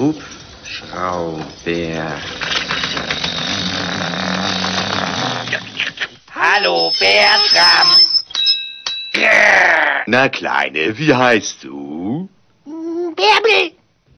Hubschrauber. Hallo, Bertram. Na, Kleine, wie heißt du?